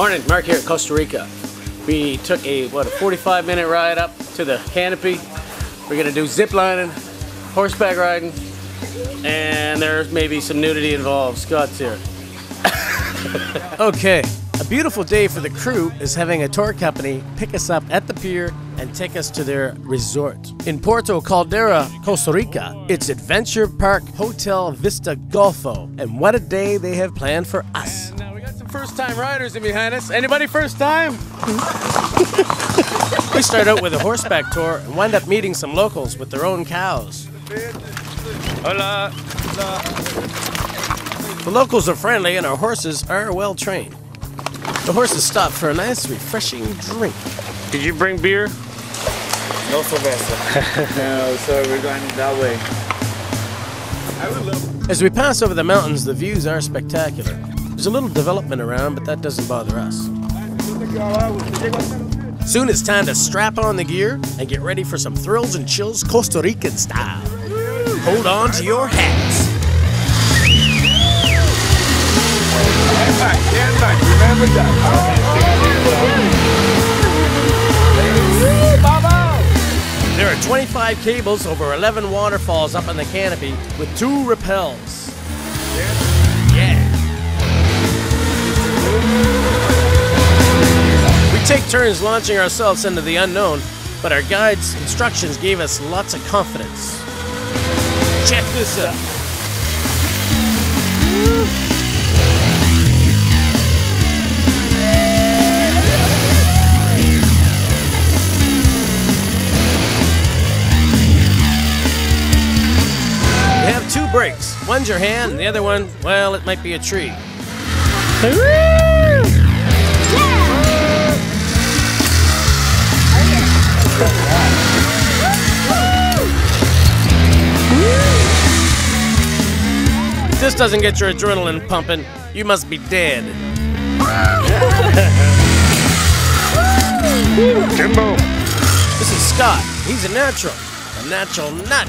Morning, Mark here in Costa Rica. We took a, what, a 45 minute ride up to the canopy. We're gonna do zip lining, horseback riding, and there's maybe some nudity involved. Scott's here. Okay, a beautiful day for the crew is having a tour company pick us up at the pier and take us to their resort. In Puerto Caldera, Costa Rica, it's Adventure Park Hotel Vista Golfo. And what a day they have planned for us. First time riders in behind us. Anybody first time? We start out with a horseback tour and wind up meeting some locals with their own cows. Hola. The locals are friendly and our horses are well trained. The horses stop for a nice, refreshing drink. Did you bring beer? No cerveza. no, so we're going that way. As we pass over the mountains, the views are spectacular. There's a little development around, but that doesn't bother us. Soon it's time to strap on the gear and get ready for some thrills and chills Costa Rican style. Hold on to your hats. There are 25 cables over 11 waterfalls up in the canopy with two rappels. Yeah. We take turns launching ourselves into the unknown, but our guide's instructions gave us lots of confidence. Check this out. We have two brakes. One's your hand, and the other one, well, it might be a tree. If this doesn't get your adrenaline pumping, you must be dead. Jimbo. This is Scott. He's a natural. A natural nut.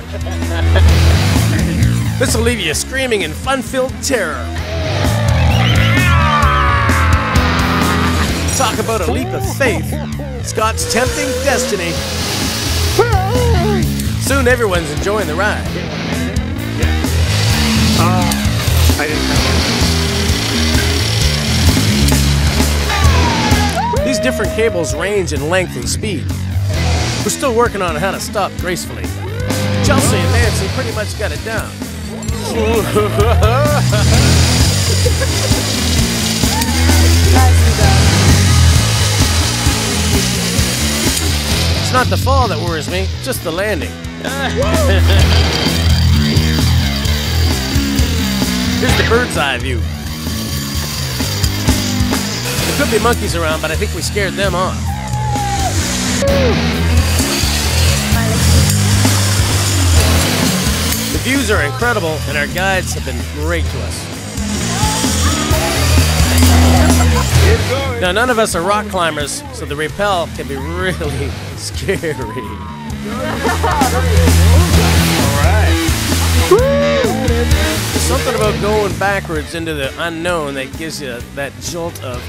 this will leave you screaming in fun filled terror. Talk about a leap of faith. Scott's tempting destiny. Soon everyone's enjoying the ride. I didn't These different cables range in length and speed. We're still working on how to stop gracefully. Chelsea and Nancy pretty much got it down. It's not the fall that worries me, just the landing. Here's the bird's eye view. There could be monkeys around, but I think we scared them off. The views are incredible, and our guides have been great to us. Now, none of us are rock climbers, so the rappel can be really scary. There's something about going backwards into the unknown that gives you that jolt of.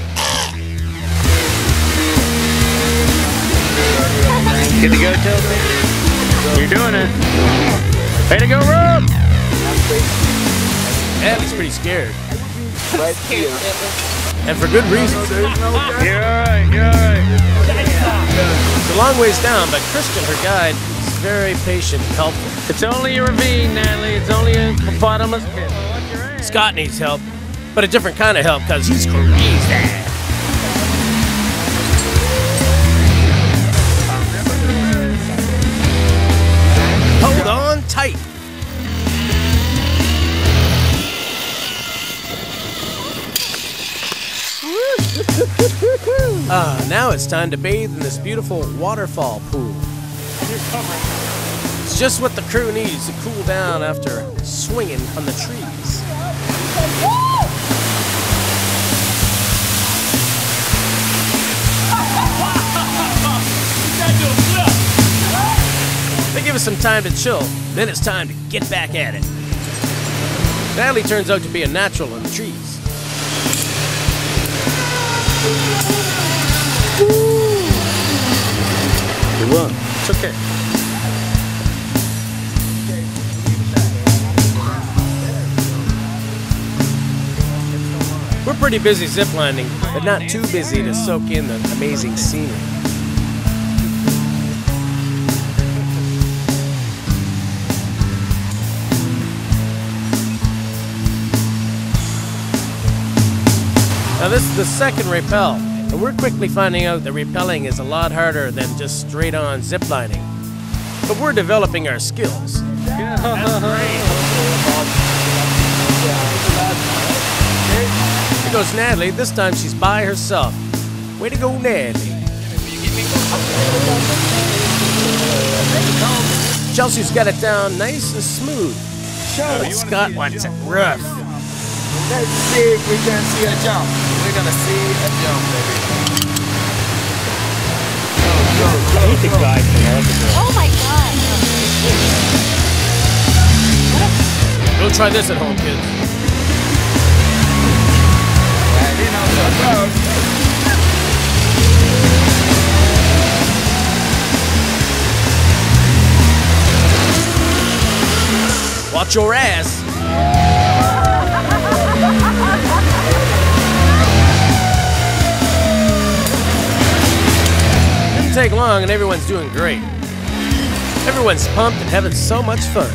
Good to go, Chelsea? You're doing it. Way to go, Rob! Abby's pretty scared, Right here. And for good reason. You're alright, you're alright. It's a long ways down, but Christian, her guide, is very patient and helpful. It's only a ravine, Natalie. It's only a bottomless pit. Watch your ass. Scott needs help, but a different kind of help because he's crazy. It's time to bathe in this beautiful waterfall pool. It's just what the crew needs to cool down after swinging on the trees. They give us some time to chill, then it's time to get back at it. Natalie turns out to be a natural in the trees. Won. It's okay. We're pretty busy ziplining, but not too busy to soak in the amazing scenery. Now this is the second rappel, and we're quickly finding out that rappelling is a lot harder than just straight on ziplining. But we're developing our skills. Here goes Natalie. This time she's by herself. Way to go, Natalie. Chelsea's got it down nice and smooth. But Scott wants it rough. Let's see if we can see a jump. We're gonna see a jump, baby. Go, go, go, He's the guy from Arkansas. Oh my god. Don't try this at home, kids. Yeah, he knows the. Watch your ass. Didn't take long and everyone's doing great. Everyone's pumped and having so much fun.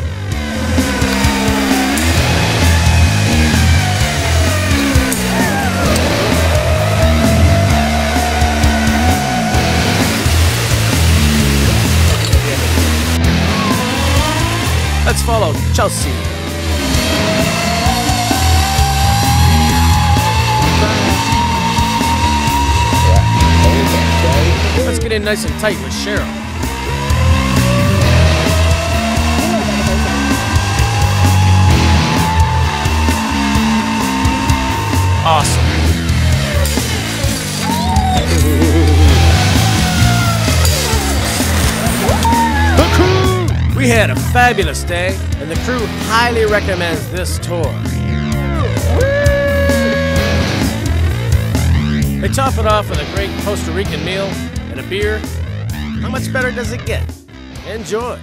Let's follow Chelsea. In nice and tight with Cheryl. Awesome. The crew! We had a fabulous day, and the crew highly recommends this tour. They top it off with a great Costa Rican meal and a beer. How much better does it get? Enjoy.